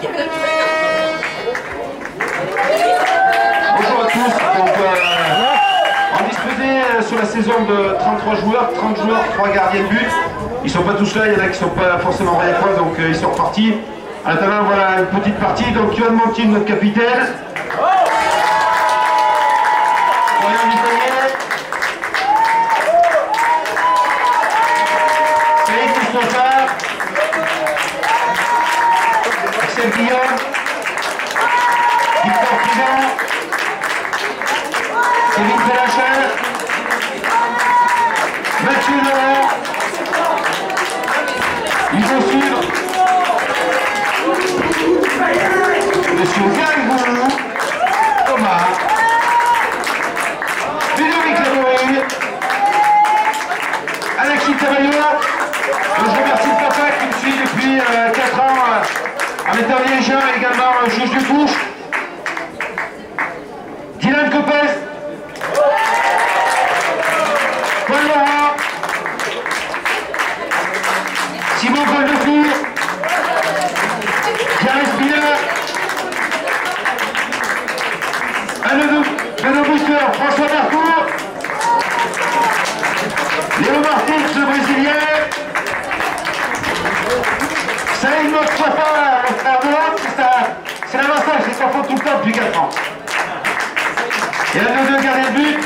Bonjour à tous. Donc, euh, on disposait euh, sur la saison de 33 joueurs, 30 joueurs, 3 gardiens de but. Ils sont pas tous là, il y en a qui sont pas forcément quoi, donc euh, ils sont repartis. En attendant, voilà une petite partie. Donc, Johan Montine, notre capitaine. Hugo Sudre. Monsieur Gangou. Thomas. Ludovic Laborie. Alexis. Donc, je remercie papa qui me suit depuis 4 ans euh, en étant liégien et également euh, juge de touche. Benoît Booster, François Marcourt. Léo Martins, le Brésilien. Saïd Mostafa, le frère de l'autre, c'est l'avantage, c'est qu'on fait tout le temps depuis 4 ans. Et là, nos deux gardiens de but,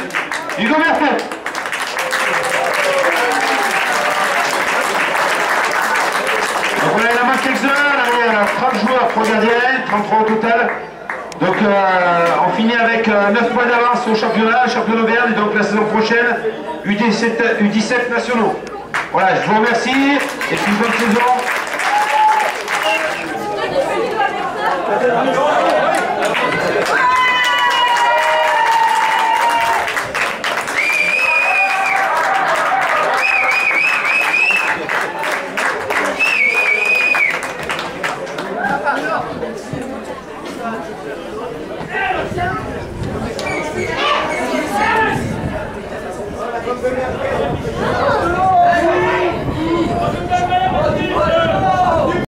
Hugo Mertel. Donc il en manque quelques-uns, là, il y a 30 joueurs, 3 gardiens, 33 au total. Donc euh, on finit avec euh, 9 points d'avance au championnat, championnat Auvergne, et donc la saison prochaine, U17, U17 nationaux. Voilà, je vous remercie, et puis bonne saison.